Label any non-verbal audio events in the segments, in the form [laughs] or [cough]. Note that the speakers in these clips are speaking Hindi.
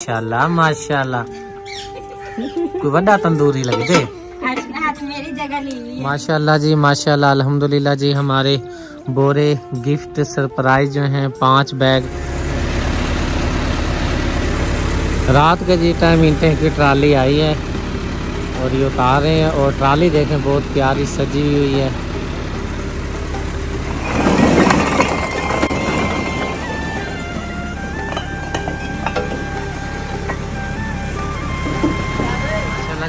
माशाल्लाह माशाल्लाह। कोई बड़ा तंदूरी लग है माशाल्लाह जी, माशाल्लाह, अल्हम्दुलिल्लाह जी, हमारे बोरे गिफ्ट सरप्राइज़ जो हैं, पाँच बैग। रात के जी टाइम ईंटें की ट्राली आई है और ये उतार रहे हैं और ट्राली देखें, बहुत प्यारी सजी हुई है।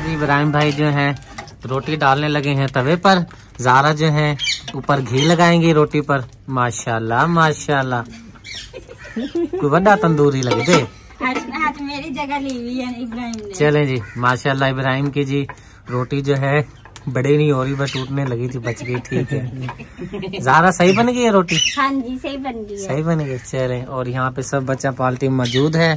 जी इब्राहिम भाई जो हैं रोटी डालने लगे हैं तवे पर। जारा जो है ऊपर घी लगाएँगी रोटी पर। माशाल्लाह माशाल्लाह। कोई बड़ा तंदूरी लगे थे हाथ हाथ मेरी जगह ली हुई है इब्राहिम ने। चलें जी माशाल्लाह इब्राहिम की जी रोटी जो है बड़ी नहीं हो रही बस टूटने लगी थी बच गई ठीक है। जारा सही बन गई है रोटी? हाँ जी सही बन गई सही बन गई चले। और यहाँ पे सब बच्चा पार्टी मौजूद है।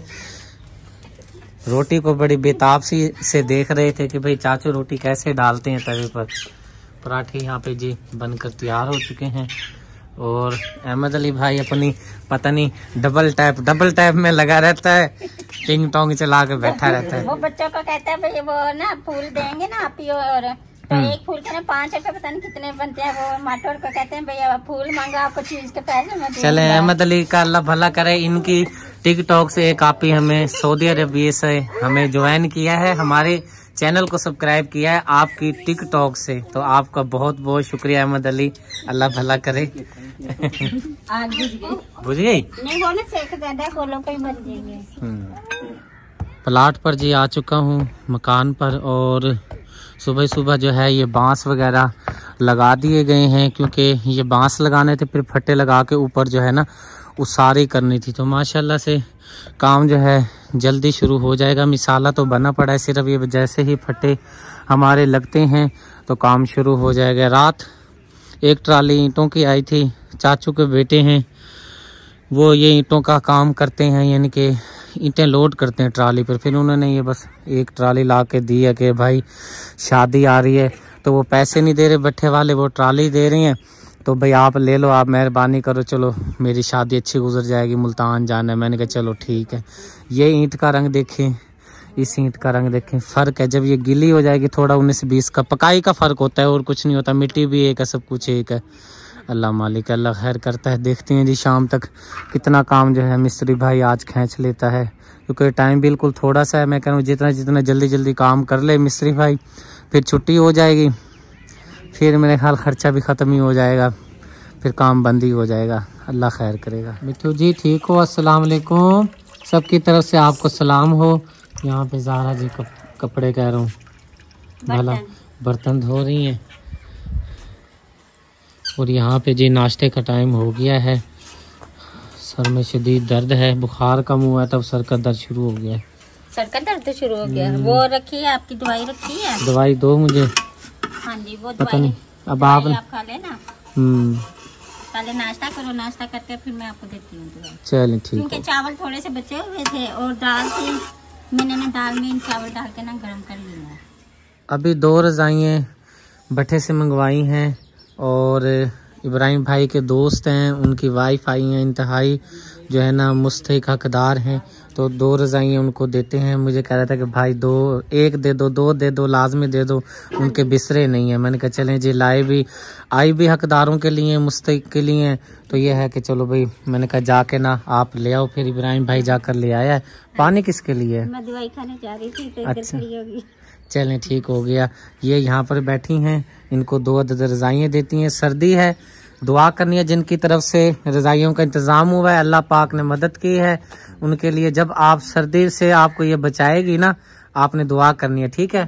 रोटी को बड़ी बेताब सी देख रहे थे कि भाई चाचू रोटी कैसे डालते हैं तवे पर। पराठे यहाँ पे जी बनकर तैयार हो चुके हैं। और अहमद अली भाई अपनी पता नहीं डबल टैप डबल टैप में लगा रहता है। टिंग टोंग चला के बैठा रहता है। वो बच्चों को कहता है, भाई वो ना फूल देंगे ना आप ही और। एक फूल के ना पाँच रुपए पता नहीं कितने बनते हैं वो मटोर को कहते हैं भैया फूल मांगा आपको चीज़ के पैसे में चले अहमद अली का अल्लाह भला करे इनकी टिकटॉक से एक आप ही हमें सऊदी अरबिया से हमें ज्वाइन किया है हमारे चैनल को सब्सक्राइब किया है आपकी टिकटॉक से। तो आपका बहुत बहुत शुक्रिया अहमद अली अल्लाह भला करे। बुझ गई। हम्म। प्लाट पर जी आ चुका हूँ मकान पर और सुबह सुबह जो है ये बाँस वगैरह लगा दिए गए हैं, क्योंकि ये बाँस लगाने थे, फिर फट्टे लगा के ऊपर जो है ना, उसारी करनी थी। तो माशाल्लाह से काम जो है जल्दी शुरू हो जाएगा। मिसाला तो बना पड़ा है, सिर्फ़ ये जैसे ही फट्टे हमारे लगते हैं तो काम शुरू हो जाएगा। रात एक ट्राली ईंटों की आई थी, चाचू के बेटे हैं, वो ये ईंटों का काम करते हैं, यानी कि ईंटें लोड करते हैं ट्राली पर। फिर उन्होंने ये बस एक ट्राली ला के दी है कि भाई, शादी आ रही है तो वो पैसे नहीं दे रहे बट्ठे वाले वो ट्राली दे रही हैं। तो भाई आप ले लो, आप मेहरबानी करो, चलो, मेरी शादी अच्छी गुजर जाएगी, मुल्तान जाना है। मैंने कहा, चलो, ठीक है। ये ईंट का रंग देखें, इस ईंट का रंग देखें, फ़र्क है। जब ये गीली हो जाएगी, थोड़ा उन्नीस बीस का, पकाई का फ़र्क होता है, और कुछ नहीं होता। मिट्टी भी एक है, सब कुछ एक है। अल्लाह मालिक अल्लाह खैर करता है। देखते हैं जी शाम तक कितना काम जो है मिस्त्री भाई आज खींच लेता है। क्योंकि टाइम बिल्कुल थोड़ा सा है मैं कह रहा हूँ जितना जितना जल्दी जल्दी काम कर ले मिस्त्री भाई फिर छुट्टी हो जाएगी फिर मेरे ख्याल खर्चा भी ख़त्म ही हो जाएगा फिर काम बंद ही हो जाएगा। अल्लाह खैर करेगा। मिठू जी ठीक हो? अस्सलाम वालेकुम। सबकी तरफ़ से आपको सलाम हो। यहाँ पे जारा जी कप, कपड़े कह रहा हूँ। भला बर्तन धो रही हैं। और यहाँ पे जी नाश्ते का टाइम हो गया है। सर में शदीद दर्द है बुखार कम हुआ है तब सर का दर्द शुरू हो गया है। सर का दर्द शुरू हो गया वो रखी है आपकी दवाई रखी है? दवाई दो मुझे। हाँ जी वो पता नहीं। अब आप आप खा लेना। हम्म। पहले नाश्ता करो नाश्ता करके फिर मैं आपको देती हूँ दवाई। चलें ठीक क्योंकि है। चावल थोड़े से बचे हुए थे और दाल थी। मैंने ना दाल में चावल डाल के ना गर्म कर लिया अभी दो रजाइयाँ भट्टे से मंगवाई हैं। और इब्राहिम भाई के दोस्त हैं उनकी वाइफ आई हैं इंतहाई जो है ना मुस्तक हकदार हैं। तो दो रजाइयाँ उनको देते हैं। मुझे कह रहा था कि भाई दो एक दे दो दो दे दो लाजमी दे दो। उनके बिसरे नहीं है। मैंने कहा चलें जी लाए भी आई भी हकदारों के लिए मुस्तक के लिए तो ये है कि चलो भाई मैंने कहा जाके ना आप ले आओ फिर इब्राहिम भाई जाकर ले आया है। पानी किसके लिए है? मैं दवाई खाने जा रही थी तो अच्छा। चलें ठीक हो गया। ये यहाँ पर बैठी हैं। इनको दो अदद रजाइयाँ देती हैं। सर्दी है। दुआ करनी है जिनकी तरफ़ से रजाइयों का इंतज़ाम हुआ है। अल्लाह पाक ने मदद की है उनके लिए। जब आप सर्दी से आपको ये बचाएगी ना आपने दुआ करनी है ठीक है?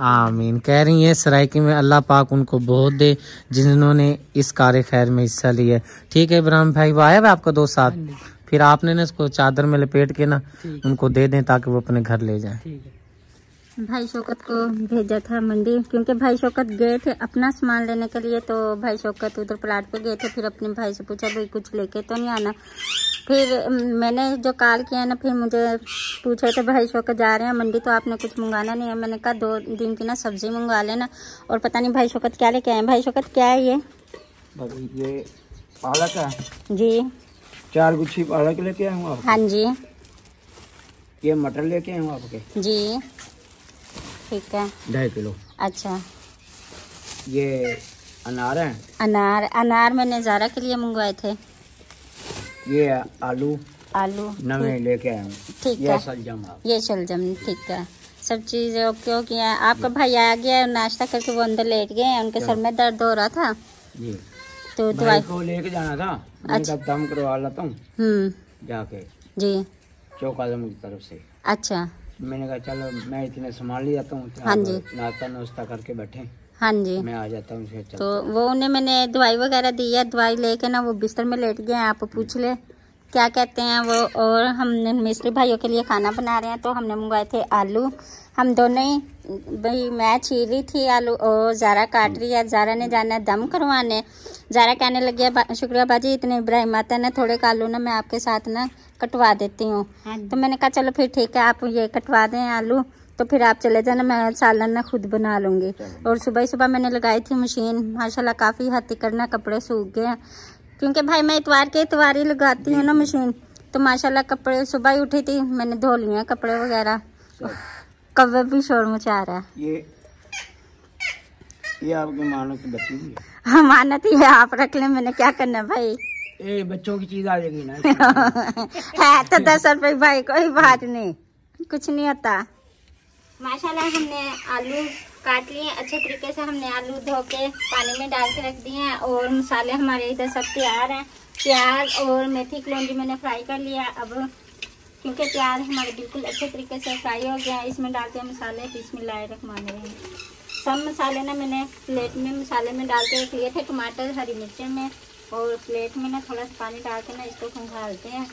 आमीन। कह रही है सराइकी में अल्लाह पाक उनको बहुत दे जिन्होंने इस कार्य खैर में हिस्सा लिया है। ठीक है इब्राहिम भाई वो आया हुआ आपका दोस्त साथ? फिर आपने ना इसको चादर में लपेट के ना उनको दे दें ताकि वो अपने घर ले जाए। भाई शौकत को भेजा था मंडी क्योंकि भाई शौकत गए थे अपना सामान लेने के लिए तो भाई शौकत उधर प्लाट पे गए थे फिर अपने भाई से पूछा भाई कुछ लेके तो नहीं आना? फिर मैंने जो कॉल किया ना फिर मुझे पूछा था भाई शौकत जा रहे हैं मंडी तो आपने कुछ मंगाना नहीं है? मैंने कहा दो दिन की ना सब्ज़ी मंगवा लेना। और पता नहीं भाई शौकत क्या लेके आए भाई शौकत क्या है ये? ये पालक है। जी। चार गुच्छी पालक लेके आया हूँ हाँ जी। ये मटर लेके आए हूँ आपके? जी। ठीक है। ढाई किलो। अच्छा। ये अनार है? अनार अनार मैंने ज़ारा के लिए मंगवाए थे। ये आलू आलू नवे लेके आए हूँ। ठीक है। सलजम ये शलजम ठीक है। सब चीज़ ओके ओके। है आपका भाई आ गया नाश्ता करके वो अंदर लेट गए हैं। उनके सर में दर्द हो रहा था। जी। तो दवाई को लेके जाना था। अच्छा। दम करवा लेता हूँ। हम्म। जाके। जी। चौक आज़म की तरफ़ से। अच्छा। मैंने कहा चलो मैं इतने संभाल ही जाता हूँ हाँ जी। नाश्ता नाश्ता करके बैठे हाँ। जी। मैं आ जाता हूँ फिर तो वो उन्हें मैंने दवाई वगैरह दी है दवाई लेके ना वो बिस्तर में लेट गए हैं आप पूछ ले क्या कहते हैं वो और हमने मिस्त्री भाइयों के लिए खाना बना रहे हैं तो हमने मंगवाए थे आलू। हम दोनों ही भाई मैं छील रही थी आलू और ज़ारा काट रही है ज़ारा ने जाना है दम करवाने। ज़ारा कहने लगी है "बा- शुक्रिया बाजी इतने इब्राहिम आता है ना थोड़े का आलू ना मैं आपके साथ ना कटवा देती हूँ। तो मैंने कहा चलो फिर ठीक है आप ये कटवा दें आलू तो फिर आप चले जाना मैं सालन ना खुद बना लूँगी। और सुबह ही सुबह मैंने लगाई थी मशीन माशाल्लाह काफ़ी हद तक करना कपड़े सूख गए हैं। क्योंकि भाई मैं इतवार के इतवार ही लगाती हूँ ना मशीन तो माशाल्लाह कपड़े सुबह ही उठी थी मैंने धो लिए हैं कपड़े वगैरह। कब्बे भी शोर मचा रहा है। ये ये आपकी मानो की बच्ची है? [laughs] अमानत ही है आप रख लें मैंने क्या करना है भाई? ये बच्चों की चीज़ आ जाएगी ना। [laughs] है तो दस रुपए भाई कोई बात नहीं। कुछ नहीं होता। माशाल्लाह हमने आलू काट लिए। अच्छे तरीके से हमने आलू धो के पानी में डाल के रख दिए हैं और मसाले हमारे इधर सब तैयार हैं। प्याज और मेथी कलौंजी मैंने फ्राई कर लिया अब क्योंकि प्याज हमारे बिल्कुल अच्छे तरीके से फ्राई हो गया है इसमें डालते हैं मसाले बिस्मिल्लाह रखमान रहीम सब मसाले ना मैंने प्लेट में मसाले में डाल के रख लिए थे, टमाटर, हरी मिर्चें में, और प्लेट में ना थोड़ा सा पानी डाल के ना इसको खंगालते हैं,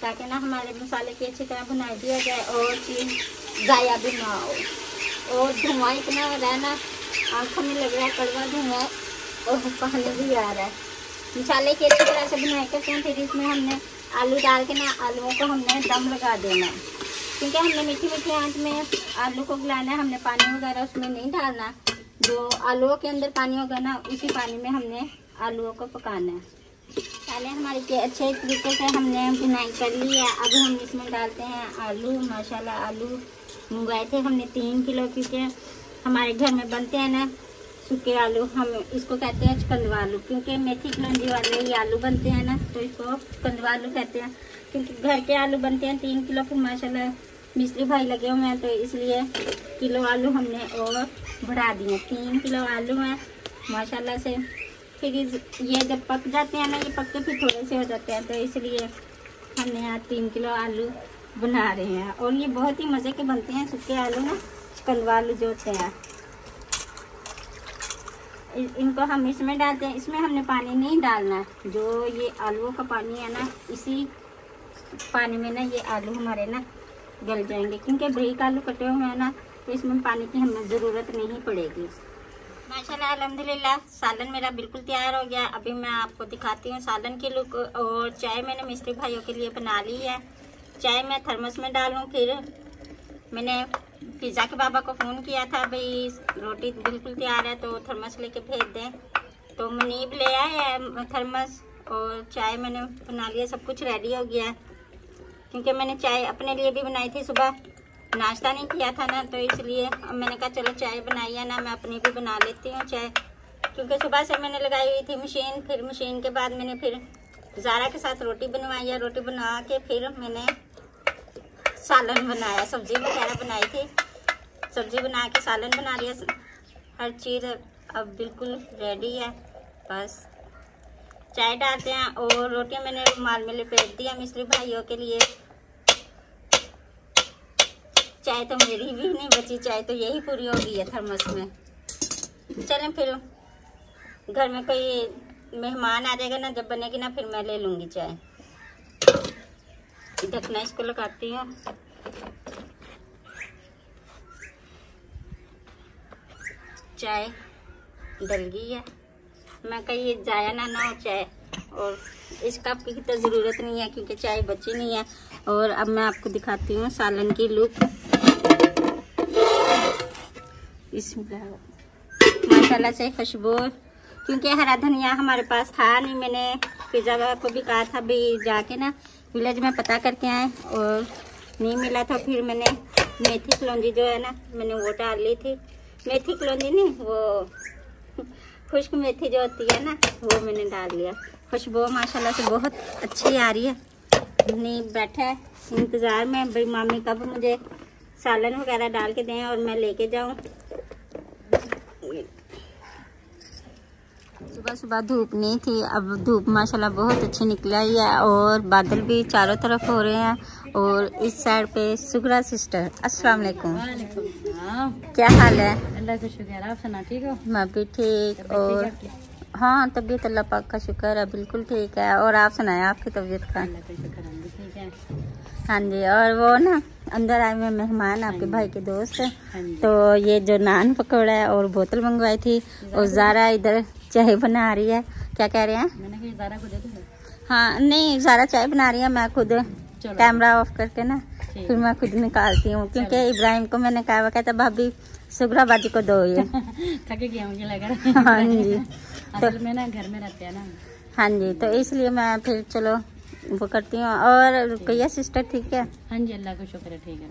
ताकि ना हमारे मसाले की अच्छी तरह बनाई दिया जाए और चीज़ गाया भी ना हो। और धुआँ इतना हो रहा है ना, आँखों में लग रहा है कड़वा धुआँ, और पानी भी आ रहा है। मसाले की अच्छी तरह से बनाए करते हैं, फिर इसमें हमने आलू डाल के ना आलूओं को हमने दम लगा देना है। क्योंकि हमने मीठी मीठी आँच में आलू को गलाना है, हमने पानी वगैरह उसमें नहीं डालना। जो आलूओं के अंदर पानी होगा ना, उसी पानी में हमने आलूओं को पकाना है। पहले हमारी अच्छे तरीके से हमने बुनाई कर ली है। अब हम इसमें डालते हैं आलू, माशाल्लाह आलू। मंगवाए थे हमने तीन किलो क्योंकि हमारे घर में बनते हैं ना, सूखे आलू। हम इसको कहते हैं चकंदवा आलू, क्योंकि मेथी कलौंजी वाले ये आलू बनते हैं ना तो इसको चकंदवा आलू कहते हैं। क्योंकि घर के आलू बनते हैं तीन किलो, फिर माशाल्लाह मिस्त्री भाई लगे हुए हैं तो इसलिए किलो आलू हमने और बढ़ा दिए। तीन किलो आलू हैं, माशाल्लाह से। फिर ये जब पक जाते हैं ना, ये पक के फिर थोड़े से हो जाते हैं तो इसलिए हमने यहाँ तीन किलो आलू बना रहे हैं। और ये बहुत ही मज़े के बनते हैं, सूखे आलू ना चकंदवा आलू जो होते हैं। इनको हम इसमें डालते हैं, इसमें हमने पानी नहीं डालना। जो ये आलूओं का पानी है ना, इसी पानी में ना ये आलू हमारे ना गल जाएँगे। क्योंकि ब्रेक आलू कटे हुए हैं ना तो इसमें पानी की हमें ज़रूरत नहीं पड़ेगी। माशाल्लाह, अल्हम्दुलिल्लाह, सालन मेरा बिल्कुल तैयार हो गया। अभी मैं आपको दिखाती हूँ सालन की लुक, और चाय मैंने मिस्त्री भाइयों के लिए बना ली है। चाय मैं थर्मस में डालूँ, फिर मैंने पिज़्ज़ा के बाबा को फ़ोन किया था, भाई, रोटी बिल्कुल तैयार है तो थर्मस लेके भेज दें। तो मुनीब ले आए है, थर्मस, और चाय मैंने बना लिया, सब कुछ रेडी हो गया। है क्योंकि मैंने चाय अपने लिए भी बनाई थी, सुबह नाश्ता नहीं किया था ना तो इसलिए अब मैंने कहा चलो चाय बनाई है ना, मैं अपनी भी बना लेती हूँ चाय। क्योंकि सुबह से मैंने लगाई हुई थी मशीन, फिर मशीन के बाद मैंने फिर ज़ारा के साथ रोटी बनवाई है रोटी बना के फिर मैंने सालन बनाया, सब्ज़ी वगैरह बनाई थी। सब्ज़ी बना के सालन बना लिया, हर चीज़ अब बिल्कुल रेडी है, बस। चाय डालते हैं और रोटियाँ मैंने रुमाल में लपेट दिया मिस्त्री भाइयों के लिए। चाय तो मेरी भी नहीं बची, चाय तो यही पूरी हो गई है थर्मस में। चलें फिर, घर में कोई मेहमान आ जाएगा ना, जब बनेगी ना, फिर मैं ले लूँगी चाय। ढकना इसको लगाती हूँ। चाय डल गई है। मैं कहीं जाया ना ना हो चाय। और इस कप की तो ज़रूरत नहीं है, क्योंकि चाय बची नहीं है। और अब मैं आपको दिखाती हूँ सालन की लुक इसमें माशाल्लाह से खुशबू। क्योंकि हरा धनिया हमारे पास था नहीं मैंने। पिज़्ज़ा को भी कहा था भी जाके ना विलेज में पता करके आए। और नहीं मिला था, फिर मैंने मेथी कलौंजी जो है ना, मैंने वो डाल ली थी। मेथी कलौंजी नहीं, वो खुश्क मेथी जो होती है ना, वो मैंने डाल लिया। खुशबू माशाल्लाह से बहुत अच्छी आ रही है। नहीं बैठा है, इंतज़ार में, भाई मामी कब मुझे सालन वगैरह डाल के दें और मैं लेके जाऊँ। सुबह सुबह धूप नहीं थी, अब धूप माशाल्लाह बहुत अच्छी निकल आई है और बादल भी चारों तरफ़ हो रहे हैं। और इस साइड पे सुगरा सिस्टर अस्सलाम वालेकुम। क्या हाल है? अल्लाह का शुक्र आप सुना ठीक हो? मैं भी ठीक और हाँ तबीयत अल्लाह पाक का शुक्र है बिल्कुल ठीक है। और आप सुनाए आपकी तबीयत का? है हाँ। जी और वो ना अंदर आए हुए मेहमान आपके भाई के दोस्त। हैं हाँ तो ये जो नान पकौड़ा है और बोतल मंगवाई थी और ज़ारा। इधर चाय बना रही है। क्या कह रहे हैं? मैंने कहा ज़ारा को दे। हाँ नहीं ज़ारा चाय बना रही है मैं खुद कैमरा ऑफ़ करके ना फिर मैं खुद निकालती हूँ। क्योंकि इब्राहिम को मैंने कहा वो कहता भाभी सुगरा बाजी को दो ये। थक गया मुझे लग रहा हाँ जी। [laughs] असल में ना घर में रहते हैं ना। हाँ जी तो इसलिए मैं फिर चलो वो करती हूँ। और रुकैया सिस्टर ठीक है? हाँ जी अल्लाह का शुक्र है ठीक है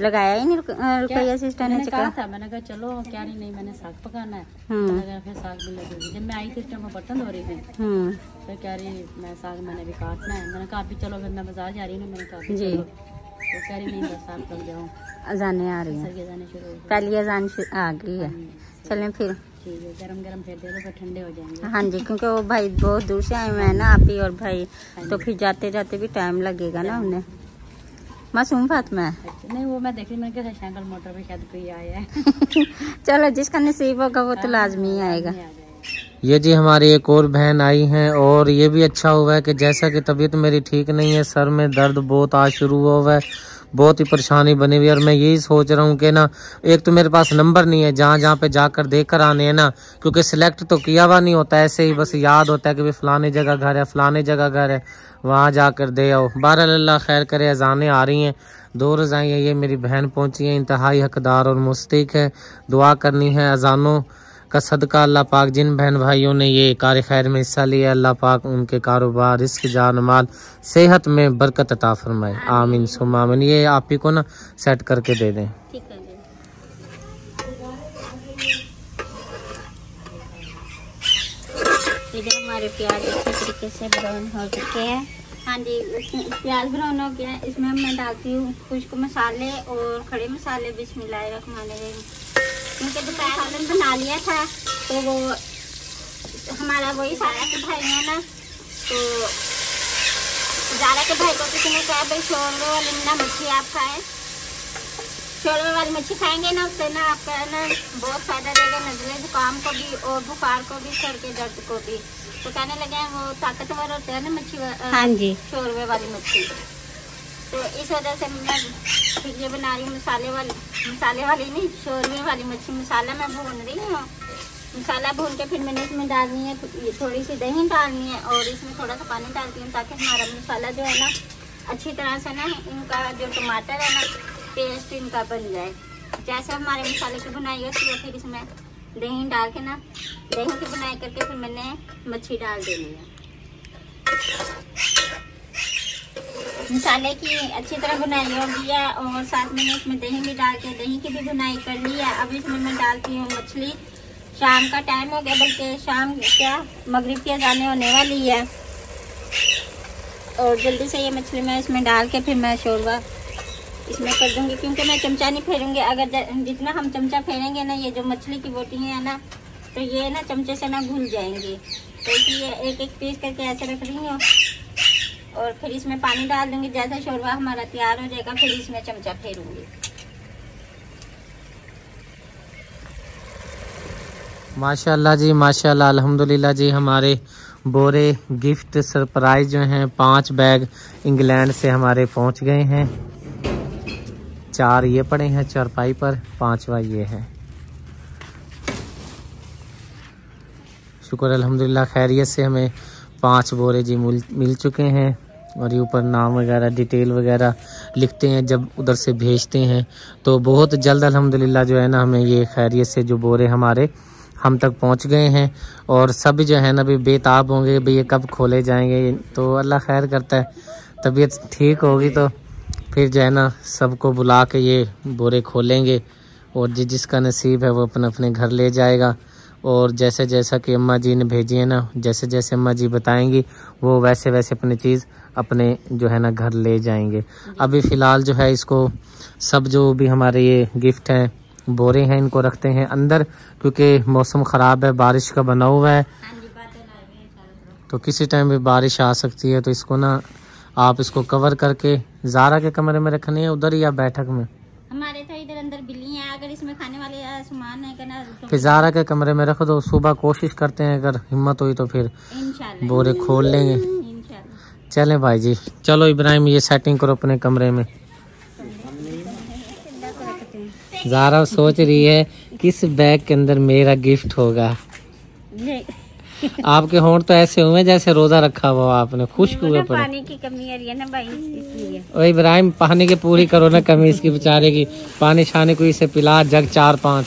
लगाया ही नहीं रुकैया सिस्टर ने कहा था मैंने कहा चलो क्या नहीं नहीं मैंने साग पकाना है। हम्म। मैंने फिर साग भी लगेगी जब मैं आई थी उस टाइम मैं बर्तन धो रही थी। हम्म। तो कह रही मैं साग मैंने भी काटना है। मैंने कहा अभी चलो फिर मैं बाज़ार जा रही हूँ मैंने कहा जी। तो कह रही नहीं बस आप तक जाओ। अजाने आ रही हैं। हो पहली अजान आ गई है। चलें फिर। ठीक है गरम गरम फिर दे दो फिर ठंडे हो जाएँगे। हाँ जी क्योंकि वो भाई बहुत दूर से आए हुए हैं ना आप ही और भाई तो फिर जाते जाते भी टाइम लगेगा ना उन्हें। मासूम फातमा। है अच्छा नहीं वो मैं देख रही मैंने कहा शंकर मोटर पे शायद कोई आया है। [laughs] चलो जिसका नसीब होगा वो तो लाजमी आएगा। नहीं आ जाएगा। ये जी हमारी एक और बहन आई हैं और ये भी अच्छा हुआ है कि जैसा कि तबीयत मेरी ठीक नहीं है सर में दर्द बहुत आज शुरू हुआ है। बहुत ही परेशानी बनी हुई है और मैं यही सोच रहा हूँ कि ना, एक तो मेरे पास नंबर नहीं है, जहाँ जहाँ पे जाकर देख कर आने हैं ना, क्योंकि सिलेक्ट तो किया हुआ नहीं होता, ऐसे ही बस याद होता है कि भाई फलाने जगह घर है, फलाने जगह घर है, वहाँ जाकर दे आओ। बहर अल्लाह खैर करे, अजानें आ रही हैं। दो रजाई है ये मेरी बहन पहुँची है, इंतहाई हकदार और मुस्तक है। दुआ करनी है अजानों का सदका अल्लाह पाक जिन बहन भाइयों ने ये कार खैर में हिस्सा लिया अल्लाह पाक उनके कारोबार रिस्क जान माल सेहत में बरकत अता फरमाए। आमीन। सुम आमीन। ये आप ही को ना सेट करके दे दें। इधर हमारे प्याज अच्छे तरीके से ब्राउन हो चुके हैं। हाँ जी प्याज ब्राउन हो गया इसमें मैं डालती हूँ खुश्क मसाले और खड़े मसाले बिस्मिल्लाहिर्रहमानिर्रहीम। क्योंकि दोपहर सालन बना लिया था। तो वो हमारा वही सारा के भाई है ना। तो ज़्यादा के भाई को किसी ने कहा भाई शोरवे वाली ना मच्छी आप खाएँ। शोरवे वाली मच्छी खाएँगे ना उससे ना आपका ना बहुत फ़ायदा देगा नजले जुकाम को भी और बुखार को भी सर के दर्द को भी। तो कहने लगे हैं वो ताकतवर होते हैं ना मच्छी हाँ जी। शोरवे वाली मच्छी। तो इस वजह से मैं ये बना रही हूँ मसाले वाली। मसाले वाली नहीं शोरवे वाली मच्छी। मसाला मैं भून रही हूँ। मसाला भून के फिर मैंने इसमें डालनी है थोड़ी सी दही डालनी है और इसमें थोड़ा सा पानी डालती हूँ ताकि हमारा मसाला जो है ना, अच्छी तरह से ना इनका जो टमाटर है ना, पेस्ट इनका बन जाए। जैसे हमारे मसाले की बुनाई होती है, फिर इसमें दही डाल के ना, दही की बुनाई करके फिर मैंने मच्छी डाल देनी है। मसाले की अच्छी तरह बुनाई हो है और साथ मैंने इसमें दही भी डाल के, दही की भी बुनाई कर ली है। अब इसमें मैं डालती हूँ मछली। शाम का टाइम हो गया, बल्कि शाम क्या मगरिब की अजाने होने वाली है। और जल्दी से ये मछली मैं इसमें डाल के फिर मैं शोरबा इसमें कर दूँगी, क्योंकि मैं चमचा नहीं फेरूँगी। अगर जितना हम चमचा फेरेंगे ना, ये जो मछली की बोटी है ना तो ये ना चमचे से ना घुल जाएँगी। तो इसलिए एक एक पीस करके ऐसे रख रही हूँ। और फिर इसमें पानी डाल दूँगी, जैसा शोरबा हमारा तैयार हो जाएगा, फिर इसमें चमचा फेरूँगी। माशाल्लाह जी, माशाल्लाह, अल्हम्दुलिल्लाह जी, हमारे बोरे गिफ्ट सरप्राइज़ जो हैं, पाँच बैग इंग्लैंड से हमारे पहुँच गए हैं। चार ये पड़े हैं चारपाई पर, पांचवा ये है। शुक्र, अल्हम्दुलिल्लाह, खैरियत से हमें पाँच बोरे जी मिल चुके हैं। और ये ऊपर नाम वगैरह डिटेल वगैरह लिखते हैं, जब उधर से भेजते हैं। तो बहुत जल्द अल्हम्दुलिल्लाह जो है ना, हमें ये खैरियत से जो बोरे हमारे हम तक पहुँच गए हैं। और सब जो है ना भी बेताब होंगे भाई ये कब खोले जाएँगे तो अल्लाह खैर करता है। तबीयत ठीक होगी तो फिर जो है ना, सबको बुला के ये बोरे खोलेंगे। और जिस जिसका नसीब है वो अपने अपने घर ले जाएगा। और जैसे जैसा कि अम्मा जी ने भेजी है ना, जैसे जैसे अम्मा जी बताएँगी, वो वैसे वैसे अपनी चीज़ अपने जो है ना घर ले जाएँगे। अभी फ़िलहाल जो है इसको सब जो भी हमारे ये गिफ्ट हैं बोरे हैं इनको रखते हैं अंदर क्योंकि मौसम ख़राब है बारिश का बना हुआ है। तो किसी टाइम भी बारिश आ सकती है तो इसको ना आप इसको कवर करके ज़ारा के कमरे में रखने हैं उधर या बैठक में? हमारे तो इधर अंदर बिल्ली है अगर इसमें खाने वाले सामान है ना तो फिर ज़ारा के कमरे में रख दो सुबह कोशिश करते हैं अगर हिम्मत हुई तो फिर बोरे खोल लेंगे। चलें भाई जी। चलो इब्राहिम ये सेटिंग करो अपने कमरे में। ज़ारा सोच रही है किस बैग के अंदर मेरा गिफ्ट होगा? आपके होंठ तो ऐसे हुए जैसे रोजा रखा हुआ आपने। खुश हुए पड़े। पानी की कमी आ रही है ना भाई इसलिए। इब्राहिम पानी की पूरी करो ना कमी इसकी बेचारे की पानी छाने को इसे पिला जग चार पाँच।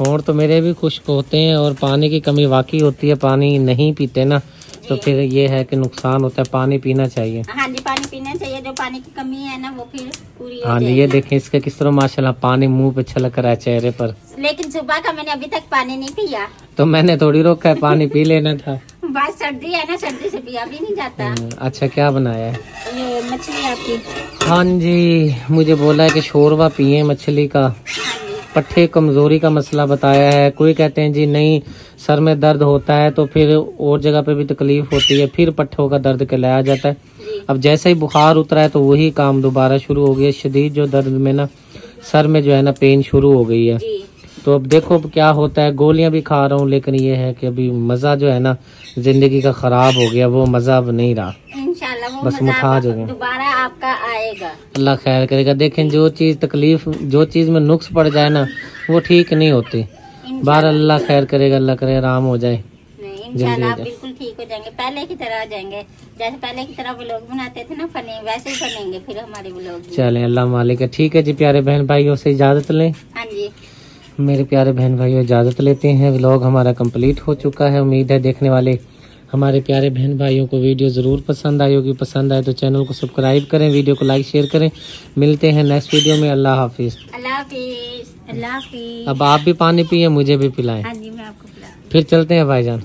होंठ तो मेरे भी खुश्क होते हैं और पानी की कमी वाकई होती है पानी नहीं पीते ना। तो फिर ये है कि नुकसान होता है पानी पीना चाहिए। हाँ जी पानी पीना चाहिए जो पानी की कमी है ना वो फिर पूरी हाँ जी ये देखें इसका किस तरह माशाल्लाह पानी मुँह पे छलक रहा है चेहरे पर। लेकिन सुबह का मैंने अभी तक पानी नहीं पिया। तो मैंने थोड़ी रोका है पानी पी लेना था। बस सर्दी है ना सर्दी से पिया भी नहीं जाता। हम्म, अच्छा क्या बनाया है? ये मछली आपकी। हाँ जी मुझे बोला है की शोरबा पिए मछली का। पट्टे कमज़ोरी का मसला बताया है। कोई कहते हैं जी नहीं सर में दर्द होता है तो फिर और जगह पे भी तकलीफ़ होती है फिर पट्टों का दर्द कहलाया जाता है। अब जैसे ही बुखार उतरा है तो वही काम दोबारा शुरू हो गया। शदीद जो दर्द में ना सर में जो है ना पेन शुरू हो गई है। तो अब देखो अब क्या होता है। गोलियाँ भी खा रहा हूँ लेकिन ये है कि अभी मज़ा जो है ना ज़िंदगी का खराब हो गया वो मज़ा अब नहीं रहा। इंशाल्लाह बस मुखा आप- दोबारा आपका आएगा। अल्लाह खैर करेगा देखें जो चीज़ तकलीफ़ जो चीज़ में नुक्स पड़ जाए ना वो ठीक नहीं होती। बार अल्लाह खैर करेगा अल्लाह करे आराम हो जाए। इंशाल्लाह। बिल्कुल ठीक हो जाएँगे। पहले की तरह आ जाएँगे। जैसे पहले की तरह व्लॉग बनाते थे ना फनी वैसे ही बनेंगे फिर हमारे व्लॉग भी। चलें अल्लाह मालिक है। ठीक है जी प्यारे बहन भाइयों से इजाज़त लें। हाँ जी। मेरे प्यारे बहन भाइयों इजाज़त लेते हैं। व्लॉग हमारा कंप्लीट हो चुका है। उम्मीद है देखने वाले हमारे प्यारे बहन भाइयों को वीडियो ज़रूर पसंद आई होगी। पसंद आए तो चैनल को सब्सक्राइब करें वीडियो को लाइक शेयर करें। मिलते हैं नेक्स्ट वीडियो में। अल्लाह हाफिज़। अल्लाह हाफिज। अल्लाह हाफिज। अब आप भी पानी पिए मुझे भी पिलाएँ। हाँ जी मैं आपको फिर चलते हैं भाईजान।